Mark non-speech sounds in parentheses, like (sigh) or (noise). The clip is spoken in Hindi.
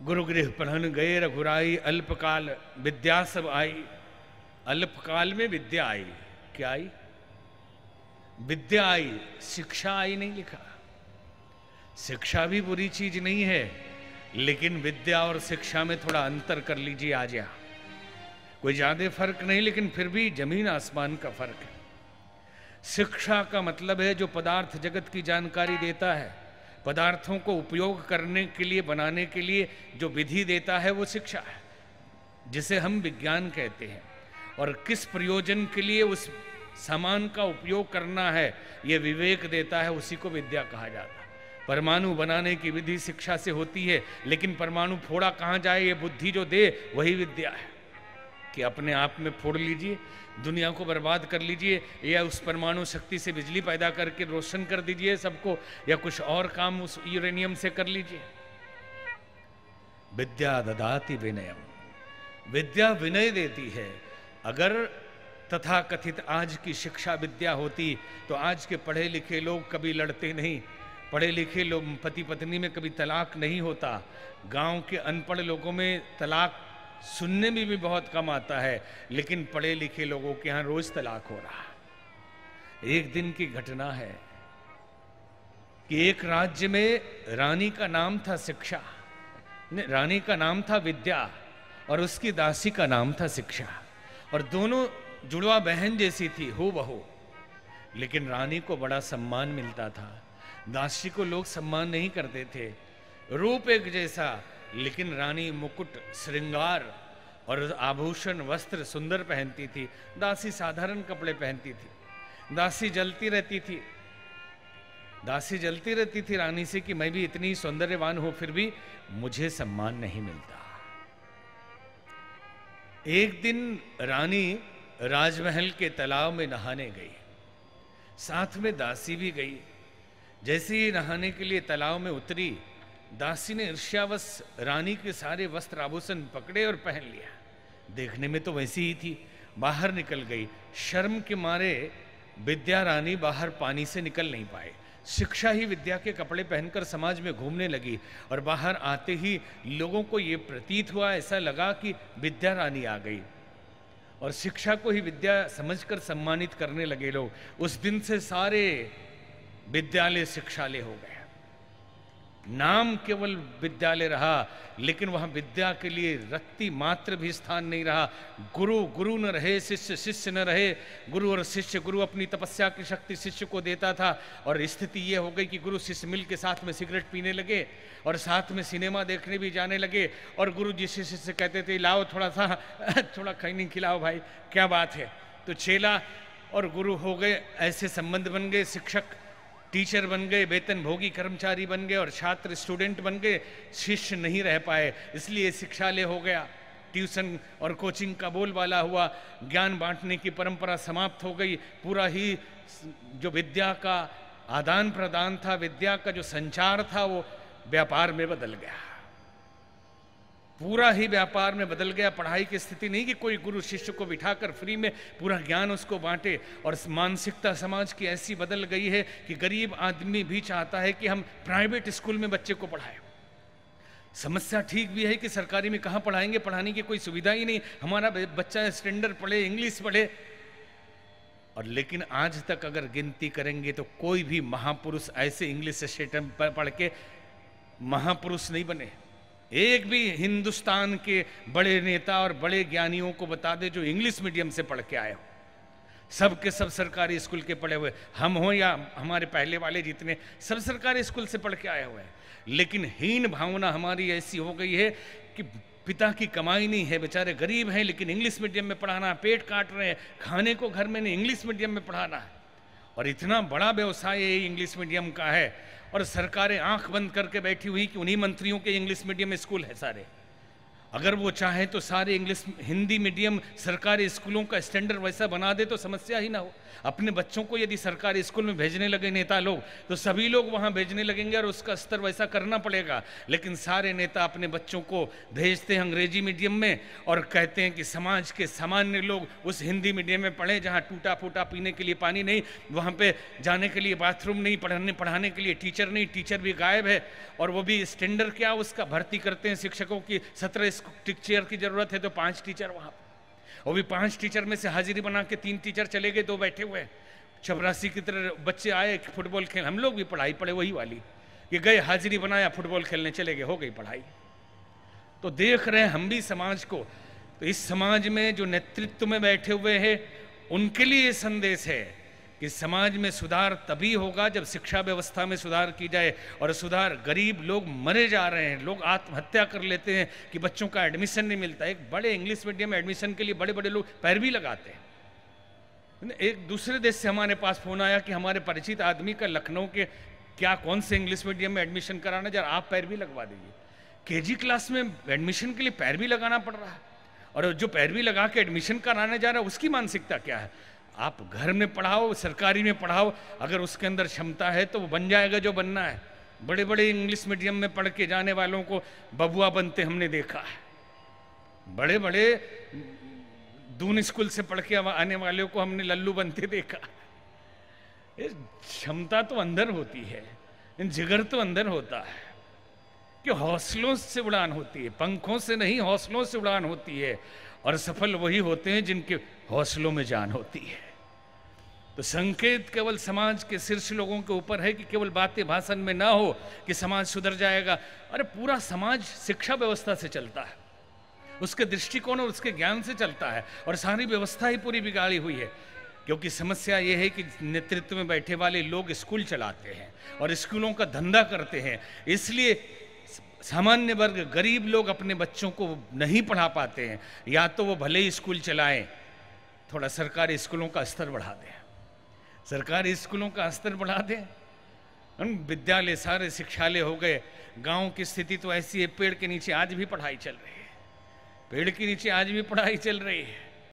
गुरुगृह पढ़न गए, रघुराई, अल्पकाल विद्या सब आई। अल्पकाल में विद्या आई। क्या आई? विद्या आई, शिक्षा आई नहीं लिखा। शिक्षा भी बुरी चीज़ नहीं है, लेकिन विद्या और शिक्षा में थोड़ा अंतर कर लीजिए आज यहाँ। कोई ज़्यादा फ़र्क नहीं, लेकिन फिर भी ज़मीन आसमान का फ़र्क है। शिक्षा का मतलब है जो पदार्थ जगत की जानकारी देता है। पदार्थों को उपयोग करने के लिए, बनाने के लिए जो विधि देता है, वो शिक्षा है, जिसे हम विज्ञान कहते हैं। और किस प्रयोजन के लिए उस सामान का उपयोग करना है, ये विवेक देता है, उसी को विद्या कहा जाता है। परमाणु बनाने की विधि शिक्षा से होती है, लेकिन परमाणु फोड़ा कहाँ जाए, ये बुद्धि जो दे, वही विद्या है। कि अपने आप में फोड़ लीजिए, दुनिया को बर्बाद कर लीजिए, या उस परमाणु शक्ति से बिजली पैदा करके रोशन कर दीजिए सबको, या कुछ और काम उस यूरेनियम से कर लीजिए। विद्या ददाति विनयम। विद्या विनय देती है। अगर तथा कथित आज की शिक्षा विद्या होती तो आज के पढ़े लिखे लोग कभी लड़ते नहीं। पढ़े लिखे लोग पति पत्नी में कभी तलाक नहीं होता। गाँव के अनपढ़ लोगों में तलाक सुनने में भी बहुत कम आता है, लेकिन पढ़े लिखे लोगों के यहाँ रोज तलाक हो रहा एक दिन की घटना है कि एक राज्य में रानी का नाम था शिक्षा रानी का नाम था विद्या और उसकी दासी का नाम था शिक्षा। और दोनों जुड़वा बहन जैसी थी हो बहो लेकिन रानी को बड़ा सम्मान मिलता था। दासी को लोग सम्मान नहीं करते थे। रूप एक जैसा लेकिन रानी मुकुट श्रृंगार और आभूषण, वस्त्र सुंदर पहनती थी। दासी साधारण कपड़े पहनती थी। दासी जलती रहती थी। दासी जलती रहती थी रानी से कि मैं भी इतनी सौंदर्यवान हूँ, फिर भी मुझे सम्मान नहीं मिलता। एक दिन रानी राजमहल के तालाब में नहाने गई। साथ में दासी भी गई। जैसे ही नहाने के लिए तालाब में उतरी दासी ने ईर्ष्यावश रानी के सारे वस्त्र आभूषण पकड़े और पहन लिया। देखने में तो वैसी ही थी। बाहर निकल गई। शर्म के मारे विद्या रानी बाहर पानी से निकल नहीं पाए। शिक्षा ही विद्या के कपड़े पहनकर समाज में घूमने लगी और बाहर आते ही लोगों को ये प्रतीत हुआ, ऐसा लगा कि विद्या रानी आ गई। और शिक्षा को ही विद्या समझकर सम्मानित करने लगे लोग। उस दिन से सारे विद्यालय शिक्षालय हो गए। नाम केवल विद्यालय रहा, लेकिन वहाँ विद्या के लिए रत्ती मात्र भी स्थान नहीं रहा। गुरु गुरु न रहे, शिष्य शिष्य न रहे। गुरु और शिष्य, गुरु अपनी तपस्या की शक्ति शिष्य को देता था और स्थिति ये हो गई कि गुरु शिष्य मिल के साथ में सिगरेट पीने लगे और साथ में सिनेमा देखने भी जाने लगे और गुरु जी शिष्य से कहते थे, लाओ थोड़ा सा, (laughs) थोड़ा खैनी खिलाओ भाई, क्या बात है? तो चेला और गुरु हो गए, ऐसे संबंध बन गए शिक्षक। टीचर बन गए, वेतन भोगी कर्मचारी बन गए और छात्र स्टूडेंट बन गए, शिष्य नहीं रह पाए। इसलिए शिक्षालय हो गया। ट्यूशन और कोचिंग का बोलबाला हुआ। ज्ञान बांटने की परंपरा समाप्त हो गई। पूरा ही जो विद्या का आदान प्रदान था, विद्या का जो संचार था, वो व्यापार में बदल गया। पूरा ही व्यापार में बदल गया। पढ़ाई की स्थिति नहीं कि कोई गुरु शिष्य को बिठाकर फ्री में पूरा ज्ञान उसको बांटे और मानसिकता समाज की ऐसी बदल गई है कि गरीब आदमी भी चाहता है कि हम प्राइवेट स्कूल में बच्चे को पढ़ाएँ। समस्या ठीक भी है कि सरकारी में कहाँ पढ़ाएँगे? पढ़ाने की कोई सुविधा ही नहीं। हमारा बच्चा स्टैंडर्ड पढ़े, इंग्लिश पढ़े। और लेकिन आज तक अगर गिनती करेंगे तो कोई भी महापुरुष ऐसे इंग्लिश पर पढ़ के महापुरुष नहीं बने। एक भी हिंदुस्तान के बड़े नेता और बड़े ज्ञानियों को बता दे जो इंग्लिश मीडियम से पढ़ के आए हो। सब के सब सरकारी स्कूल के पढ़े हुए, हम हो या हमारे पहले वाले जितने, सब सरकारी स्कूल से पढ़ के आए हुए हैं। लेकिन हीन भावना हमारी ऐसी हो गई है कि पिता की कमाई नहीं है, बेचारे गरीब हैं, लेकिन इंग्लिश मीडियम में पढ़ाना, पेट काट रहे हैं, खाने को घर में नहीं, इंग्लिश मीडियम में पढ़ाना है। और इतना बड़ा व्यवसाय इंग्लिश मीडियम का है और सरकारें आँख बंद करके बैठी हुई कि उन्हीं मंत्रियों के इंग्लिश मीडियम स्कूल है सारे। अगर वो चाहे तो सारे इंग्लिश, हिंदी मीडियम सरकारी स्कूलों का स्टैंडर्ड वैसा बना दे तो समस्या ही ना हो। अपने बच्चों को यदि सरकारी स्कूल में भेजने लगे नेता लोग तो सभी लोग वहाँ भेजने लगेंगे और उसका स्तर वैसा करना पड़ेगा। लेकिन सारे नेता अपने बच्चों को भेजते हैं अंग्रेज़ी मीडियम में और कहते हैं कि समाज के सामान्य लोग उस हिंदी मीडियम में पढ़ें जहाँ टूटा फूटा पीने के लिए पानी नहीं, वहाँ पर जाने के लिए बाथरूम नहीं, पढ़ने, पढ़ाने के लिए टीचर नहीं, टीचर भी गायब है। और वो भी स्टैंडर्ड क्या, उसका भर्ती करते हैं शिक्षकों की सत्रह टीचर की ज़रूरत है तो पाँच टीचर वहाँ और भी पाँच टीचर में से हाजिरी बना के तीन टीचर चले गए, दो बैठे हुए चपरासी की तरह बच्चे आए फुटबॉल खेल, हम लोग भी पढ़ाई पढ़े वही वाली। ये गए, हाजिरी बनाया, फुटबॉल खेलने चले गए, हो गई पढ़ाई। तो देख रहे हैं हम भी समाज को तो इस समाज में जो नेतृत्व में बैठे हुए हैं, उनके लिए संदेश है। कि समाज में सुधार तभी होगा जब शिक्षा व्यवस्था में सुधार की जाए और सुधार गरीब लोग मरे जा रहे हैं। लोग आत्महत्या कर लेते हैं कि बच्चों का एडमिशन नहीं मिलता। एक बड़े इंग्लिश मीडियम एडमिशन के लिए बड़े बड़े लोग पैरवी लगाते हैं। एक दूसरे देश से हमारे पास फ़ोन आया कि हमारे परिचित आदमी का लखनऊ के क्या कौन से इंग्लिश मीडियम में एडमिशन कराना जरा आप पैरवी लगवा दीजिए। के क्लास में एडमिशन के लिए पैरवी लगाना पड़ रहा है। और जो पैरवी लगा के एडमिशन कराने जा रहा है, उसकी मानसिकता क्या है? आप घर में पढ़ाओ, सरकारी में पढ़ाओ, अगर उसके अंदर क्षमता है तो वो बन जाएगा जो बनना है। बड़े बड़े इंग्लिश मीडियम में पढ़ के जाने वालों को बबुआ बनते हमने देखा है। बड़े बड़े दून स्कूल से पढ़ के आने वाले को हमने लल्लू बनते देखा। क्षमता तो अंदर होती है जिगर तो अंदर होता है। कि हौसलों से उड़ान होती है, पंखों से नहीं, हौसलों से उड़ान होती है। और सफल वही होते हैं जिनके हौसलों में जान होती है। तो संकेत केवल समाज के शीर्ष लोगों के ऊपर है कि केवल बातें भाषण में ना हो कि समाज सुधर जाएगा। अरे पूरा समाज शिक्षा व्यवस्था से चलता है। उसके दृष्टिकोण और उसके ज्ञान से चलता है और सारी व्यवस्था ही पूरी बिगाड़ी हुई है। क्योंकि समस्या ये है कि नेतृत्व में बैठे वाले लोग स्कूल चलाते हैं और स्कूलों का धंधा करते हैं। इसलिए सामान्य वर्ग, गरीब लोग अपने बच्चों को नहीं पढ़ा पाते हैं। या तो वो भले ही स्कूल चलाएँ, थोड़ा सरकारी स्कूलों का स्तर बढ़ा दें। सरकारी स्कूलों का स्तर बढ़ा दें। विद्यालय सारे शिक्षालय हो गए। गाँव की स्थिति तो ऐसी है, पेड़ के नीचे आज भी पढ़ाई चल रही है। पेड़ के नीचे आज भी पढ़ाई चल रही है।